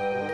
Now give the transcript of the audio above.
Bye.